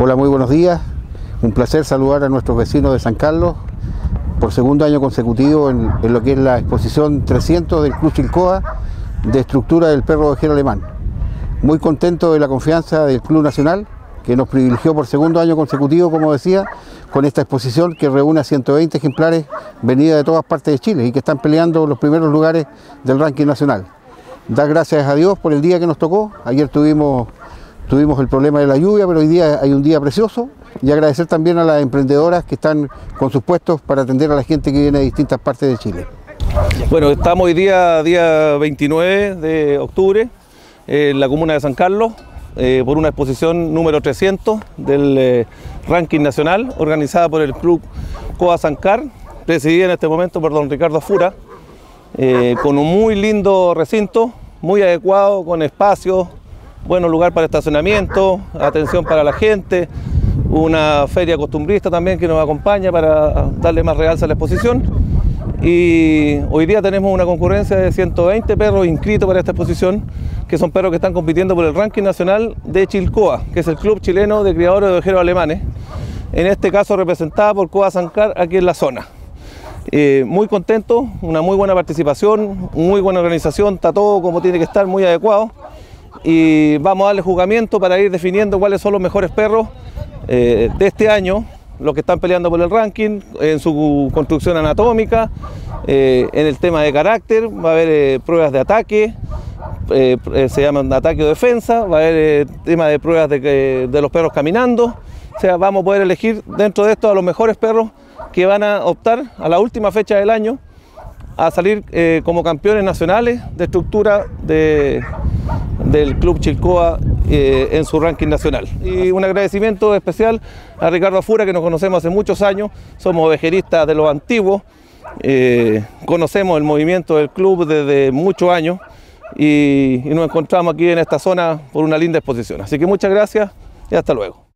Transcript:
Hola, muy buenos días. Un placer saludar a nuestros vecinos de San Carlos por segundo año consecutivo en, lo que es la exposición 300 del Club Chilcoa de estructura del perro ovejero alemán. Muy contento de la confianza del Club Nacional que nos privilegió por segundo año consecutivo, como decía, con esta exposición que reúne a 120 ejemplares venidas de todas partes de Chile y que están peleando los primeros lugares del ranking nacional. Dar gracias a Dios por el día que nos tocó. Ayer tuvimos, tuvimos el problema de la lluvia, pero hoy día hay un día precioso. Y agradecer también a las emprendedoras que están con sus puestos para atender a la gente que viene de distintas partes de Chile. Bueno, estamos hoy día, día 29 de octubre, en la comuna de San Carlos, eh, por una exposición número 300 del eh, ranking nacional organizada por el Club Coa Sancar, presidida en este momento por don Ricardo Fura, eh, con un muy lindo recinto, muy adecuado, con espacio, buen lugar para estacionamiento, atención para la gente, una feria costumbrista también que nos acompaña para darle más realza a la exposición y hoy día tenemos una concurrencia de 120 perros inscritos para esta exposición, que son perros que están compitiendo por el ranking nacional de Chilcoa, que es el club chileno de criadores de ovejeros alemanes, en este caso representada por Coa Sancar aquí en la zona. Eh, muy contento, una muy buena participación, muy buena organización, está todo como tiene que estar, muy adecuado. Y vamos a darle juzgamiento para ir definiendo cuáles son los mejores perros eh, de este año, los que están peleando por el ranking, en su construcción anatómica, eh, en el tema de carácter, va a haber eh, pruebas de ataque, se llaman ataque o defensa, va a haber tema de pruebas de, de, los perros caminando, o sea, vamos a poder elegir dentro de esto a los mejores perros que van a optar a la última fecha del año a salir como campeones nacionales de estructura de, del Club Chilcoa eh, en su ranking nacional. Y un agradecimiento especial a Ricardo Afura, que nos conocemos hace muchos años, somos ovejeristas de los antiguos, eh, conocemos el movimiento del club desde muchos años y, y nos encontramos aquí en esta zona por una linda exposición. Así que muchas gracias y hasta luego.